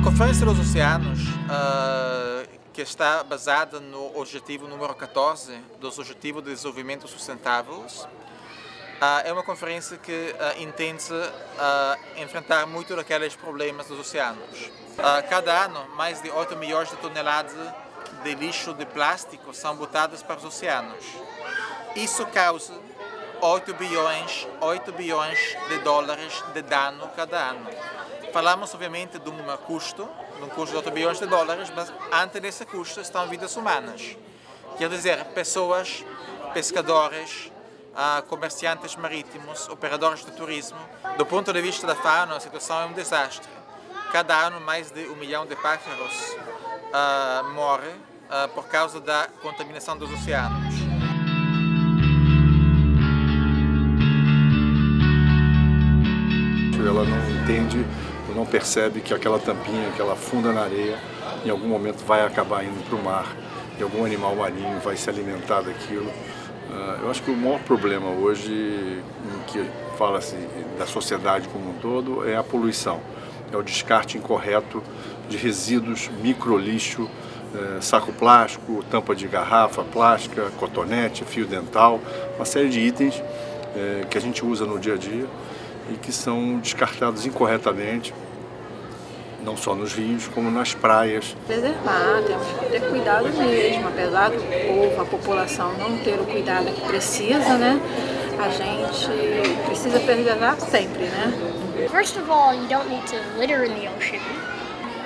Conferência dos Oceanos, uh, que está baseada no objetivo número 14 dos Objetivos de Desenvolvimento Sustentáveis, uh, é uma conferência que uh, enfrentar muito daqueles problemas dos oceanos. cada ano, mais de 8 milhões de toneladas de lixo de plástico são botadas para os oceanos. Isso causa 8 bilhões, 8 bilhões de dólares de dano cada ano. Falamos, obviamente, de um custo, de um custo de 8 bilhões de dólares, mas antes desse custo estão vidas humanas. Quer dizer, pessoas, pescadores, uh, comerciantes marítimos, operadores de turismo. Do ponto de vista da fauna, a situação é um desastre. Cada ano, mais de um milhão de pássaros uh, morre uh, por causa da contaminação dos oceanos. Ela não entende não percebe que aquela tampinha que ela funda na areia, em algum momento vai acabar indo para o mar e algum animal marinho vai se alimentar daquilo. Ah, eu acho que o maior problema hoje, em que fala-se da sociedade como um todo, é a poluição. É o descarte incorreto de resíduos, microlixo, eh, saco plástico, tampa de garrafa plástica, cotonete, fio dental, uma série de itens eh, que a gente usa no dia a dia e que são descartados incorretamente, não só nos rios, como nas praias. Preservar, temos que ter cuidado mesmo, apesar do povo, a população não ter o cuidado que precisa, né? A gente precisa preservar sempre, né? First of all, you don't need to litter in the ocean.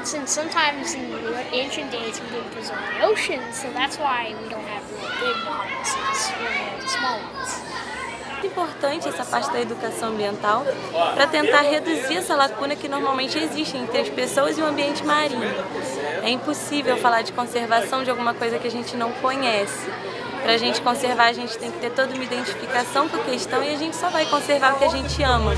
Since sometimes in ancient days we didn't preserve the ocean, so that's why we don't have really big Bahamas, we have small ones importante essa parte da educação ambiental para tentar reduzir essa lacuna que normalmente existe entre as pessoas e o ambiente marinho. É impossível falar de conservação de alguma coisa que a gente não conhece. Para a gente conservar, a gente tem que ter toda uma identificação com a questão e a gente só vai conservar o que a gente ama.